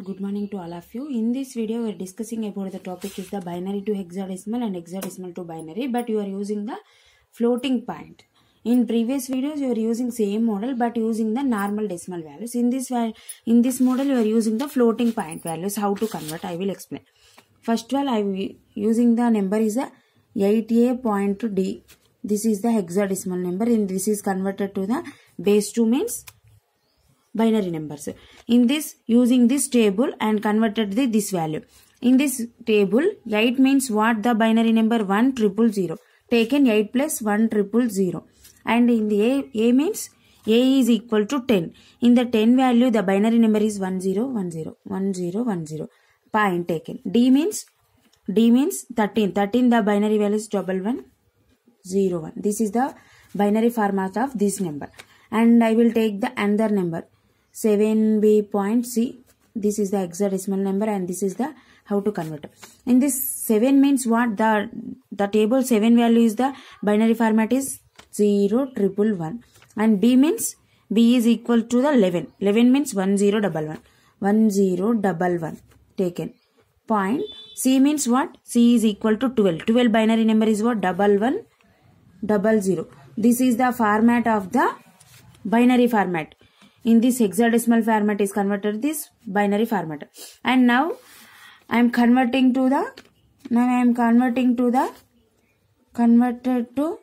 Good morning to all of you. In this video, we are discussing about the topic is the binary to hexadecimal and hexadecimal to binary, but you are using the floating point. In previous videos, you are using same model but using the normal decimal values. In this in this model, you are using the floating point values. How to convert? I will explain. First of all, I am using the number is a 8a point d. This is the hexadecimal number, and this is converted to the base 2 means binary numbers. In this, using this table and converted the, this value. In this table, 8 means what? The binary number 1 triple 0. Taken 8 plus 1 triple 0. And in the A, A means A is equal to 10. In the 10 value, the binary number is 10, 10, 10, 10. Point taken. D means D means 13. 13 the binary value is double one zero one. This is the binary format of this number. And I will take the another number. 7b point c. This is the hexadecimal number and this is the how to convert. In this 7 means what? The the table 7 value is the binary format is 0 triple 1 and b means b is equal to the 11. 11 means 1 0 double 1. 1 0 double 1 taken. Point c means what? c is equal to 12. 12 binary number is what? Double 1 double 0. This is the format of the binary format in this hexadecimal format is converted this binary format. And now i am converting to the now i am converting to the converted to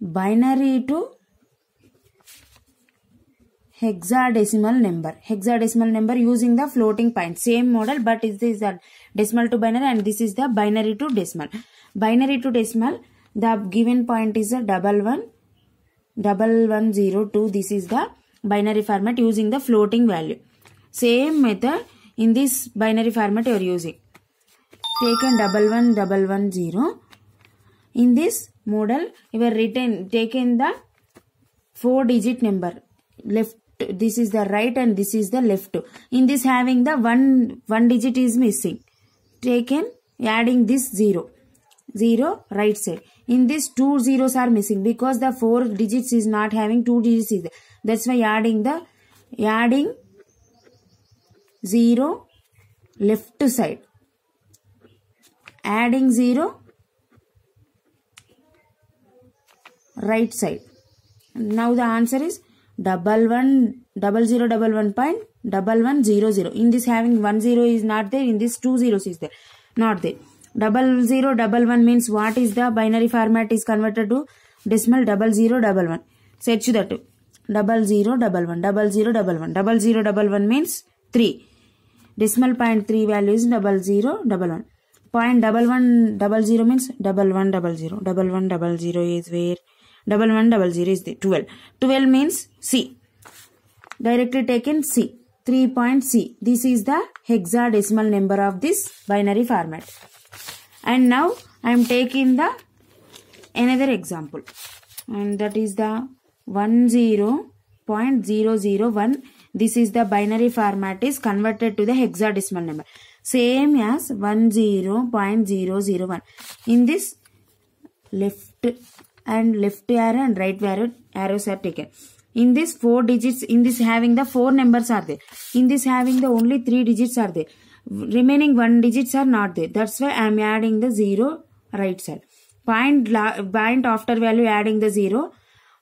binary to hexadecimal number. Hexadecimal number using the floating point. Same model but this is the decimal to binary and this is the binary to decimal. Binary to decimal the given point is a double one double one zero two. This is the binary format using the floating value. Same method in this binary format you are using. Taken double one double one zero. In this model you are written taken the four digit number. Left this is the right and this is the left. In this having the one one digit is missing. Taken adding this zero zero right side. In this two zeros are missing because the four digits is not having two digits is that's why adding the adding zero left side. Adding zero right side. Now the answer is double one double zero double one point double one zero zero. In this having one zero is not there in this two zeros is there not there double zero double one means what is the binary format is converted to decimal double zero double one. Search that double zero double one double zero double one. Double zero double one means three. Decimal point three value is double zero double one. Point double one double zero means double one double zero. Double one double zero is where? Double one double zero is the 12 12 means c. Directly taken c. 3 point c. This is the hexadecimal number of this binary format and now i am taking the another example. And that is the 10.001 this is the binary format is converted to the hexadecimal number. Same as 10.001 in this left and left arrow and right arrow arrows are taken. In this four digits in this having the four numbers are there. In this having the only three digits are there remaining one digits are not there. That's why i am adding the zero right side. Point point after value adding the zero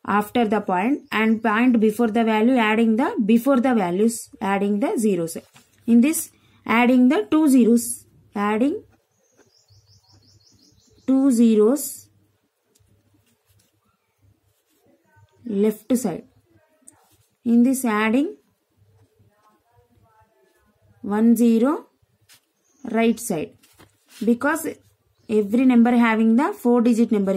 after the point and point before the value adding the before the values adding the zeros in this adding the two zeros adding two zeros left side. In this adding one zero right side. Because every number having the four digit number